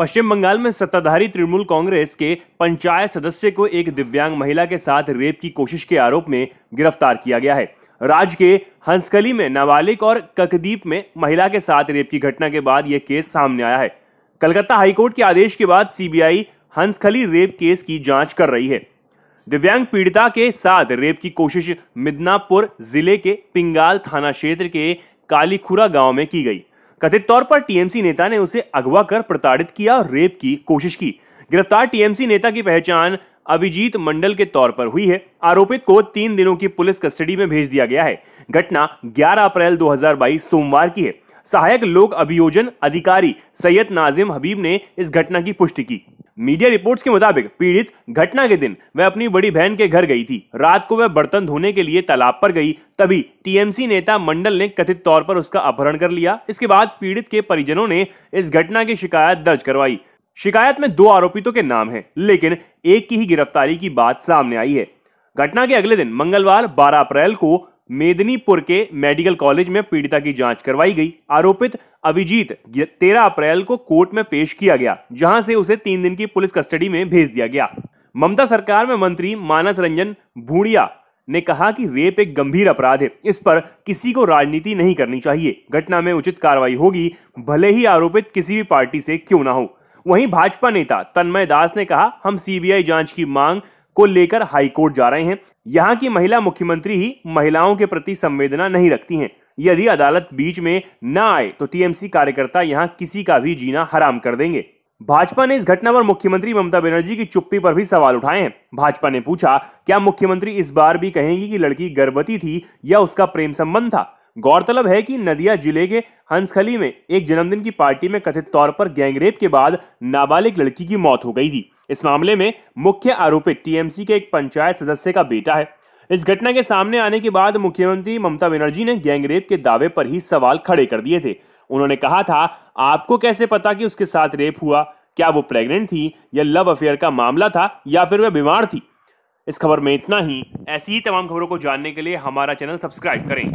पश्चिम बंगाल में सत्ताधारी तृणमूल कांग्रेस के पंचायत सदस्य को एक दिव्यांग महिला के साथ रेप की कोशिश के आरोप में गिरफ़्तार किया गया है। राज्य के हंसकली में नाबालिग और ककदीप में महिला के साथ रेप की घटना के बाद यह केस सामने आया है। कलकत्ता हाईकोर्ट के आदेश के बाद सीबीआई हंसखली रेप केस की जाँच कर रही है। दिव्यांग पीड़िता के साथ रेप की कोशिश मिदनापुर ज़िले के पिंगाल थाना क्षेत्र के कालीखुरा गाँव में की गई। कथित तौर पर टीएमसी नेता ने उसे अगवा कर प्रताड़ित किया और रेप की कोशिश की। गिरफ़्तार टीएमसी नेता की पहचान अभिजीत मंडल के तौर पर हुई है। आरोपित को तीन दिनों की पुलिस कस्टडी में भेज दिया गया है। घटना 11 अप्रैल 2022 सोमवार की है। सहायक लोक अभियोजन अधिकारी सैयद नाजिम हबीब ने इस घटना की पुष्टि की। मीडिया रिपोर्ट्स के मुताबिक पीड़ित घटना के दिन वह अपनी बड़ी बहन के घर गई थी। रात को वह बर्तन धोने के लिए तालाब पर गई। तभी टीएमसी नेता मंडल ने कथित तौर पर उसका अपहरण कर लिया। इसके बाद पीड़ित के परिजनों ने इस घटना की शिकायत दर्ज करवाई। शिकायत में दो आरोपितों के नाम है, लेकिन एक की ही गिरफ्तारी की बात सामने आई है। घटना के अगले दिन मंगलवार 12 अप्रैल को मेदिनीपुर के मेडिकल कॉलेज में पीड़िता की जाँच करवाई गई। आरोपित अभिजीत 13 अप्रैल को कोर्ट में पेश किया गया, जहाँ से उसे तीन दिन की पुलिस कस्टडी में भेज दिया गया। ममता सरकार में मंत्री मानस रंजन भूड़िया ने कहा कि रेप एक गंभीर अपराध है। इस पर किसी को राजनीति नहीं करनी चाहिए। घटना में उचित कार्रवाई होगी, भले ही आरोपित किसी भी पार्टी से क्यों ना हो। वहीं भाजपा नेता तन्मय दास ने कहा, हम सीबीआई जाँच की मांग को लेकर हाईकोर्ट जा रहे हैं। यहाँ की महिला मुख्यमंत्री ही महिलाओं के प्रति संवेदना नहीं रखती हैं। यदि अदालत बीच में न आए तो टीएमसी कार्यकर्ता यहाँ किसी का भी जीना हराम कर देंगे। भाजपा ने इस घटना पर मुख्यमंत्री ममता बनर्जी की चुप्पी पर भी सवाल उठाए हैं। भाजपा ने पूछा, क्या मुख्यमंत्री इस बार भी कहेंगी कि लड़की गर्भवती थी या उसका प्रेम संबंध था? गौरतलब है कि नदिया ज़िले के हंसखली में एक जन्मदिन की पार्टी में कथित तौर पर गैंगरेप के बाद नाबालिग लड़की की मौत हो गई थी। इस मामले में मुख्य आरोपित टीएमसी के एक पंचायत सदस्य का बेटा है। इस घटना के सामने आने के बाद मुख्यमंत्री ममता बनर्जी ने गैंगरेप के दावे पर ही सवाल खड़े कर दिए थे। उन्होंने कहा था, आपको कैसे पता कि उसके साथ रेप हुआ? क्या वो प्रेग्नेंट थी या लव अफेयर का मामला था या फिर वह बीमार थी? इस खबर में इतना ही। ऐसी ही तमाम खबरों को जानने के लिए हमारा चैनल सब्सक्राइब करें।